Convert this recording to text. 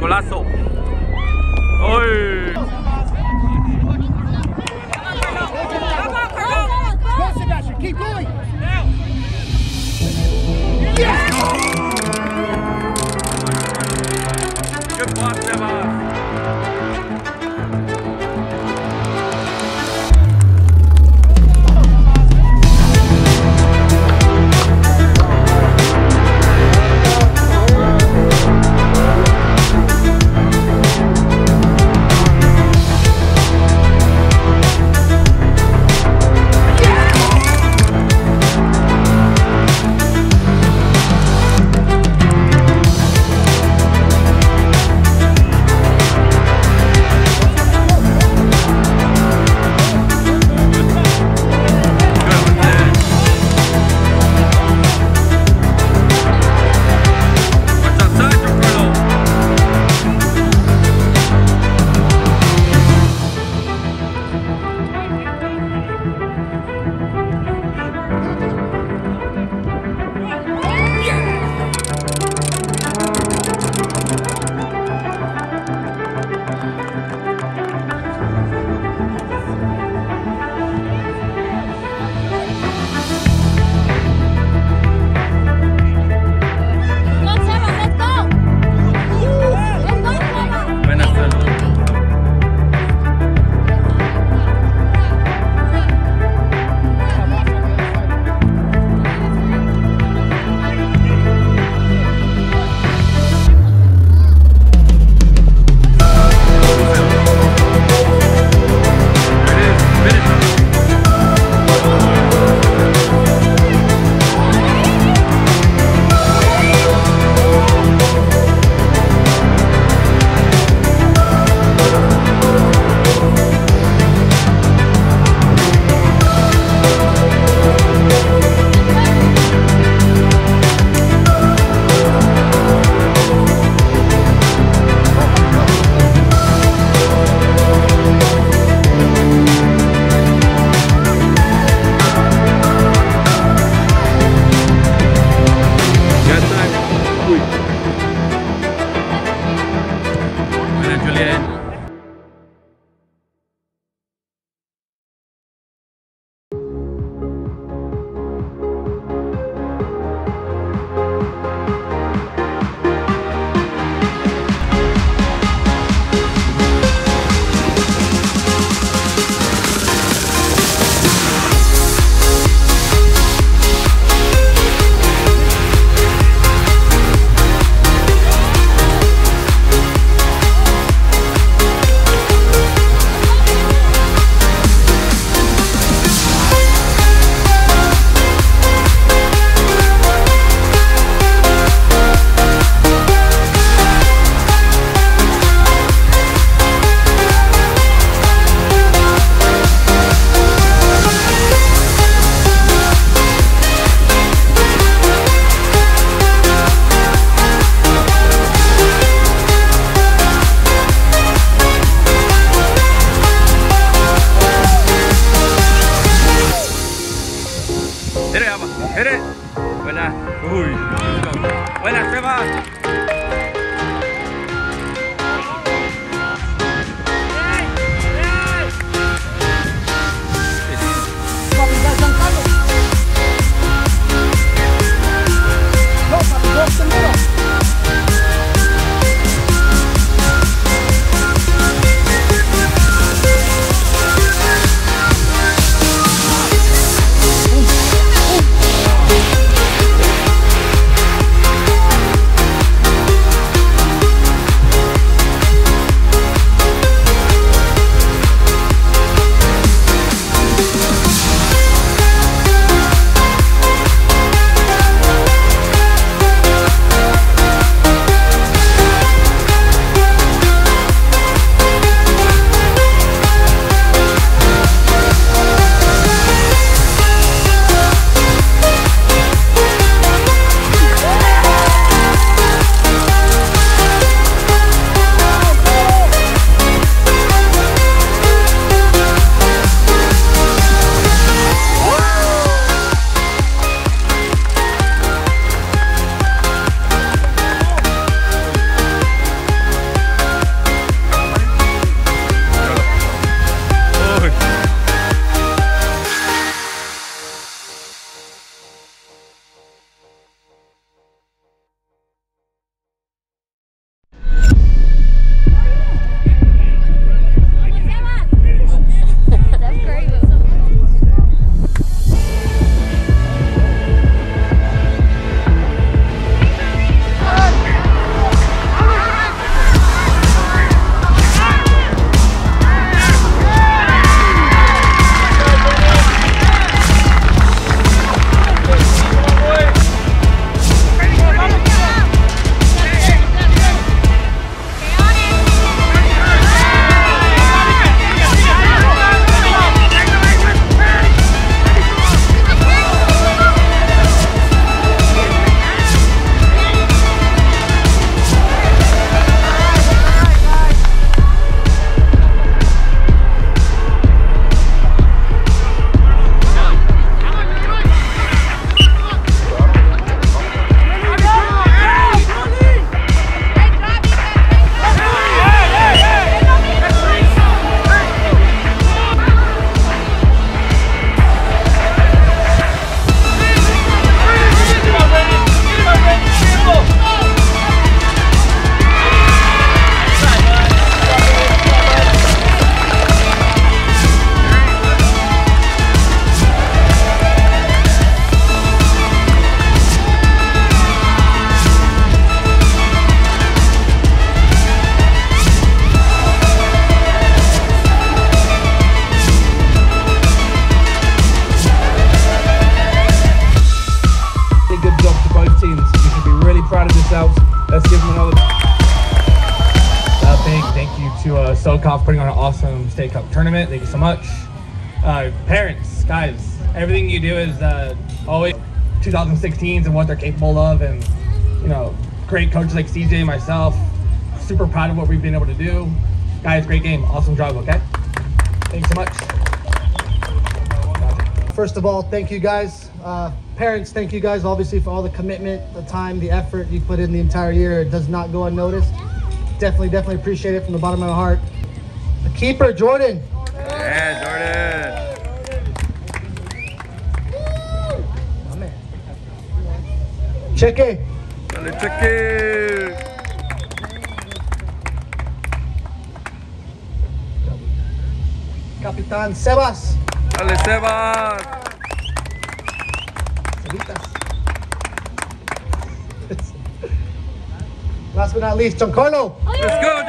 golazo. ¡Uy! Go, Sebastian. Keep going. Buena, Uy. Let's go. Buena, Sebas. SoCal for putting on an awesome State Cup tournament. Thank you so much. Uh, parents, guys, everything you do is uh, always 2016s and what they're capable of, and you know, great coaches like CJ and myself. Super proud of what we've been able to do. Guys, great game, awesome job. Okay, thanks so much. First of all, thank you guys. Uh, parents, thank you guys obviously for all the commitment, the time, the effort you put in the entire year. It does not go unnoticed. Definitely, definitely appreciate it from the bottom of my heart. The keeper, Jordan. Yeah, Jordan. Man. Cheque. Dale, cheque. Capitan Sebas. Dale, Sebas. Last but not least, Giancarlo. Let's go,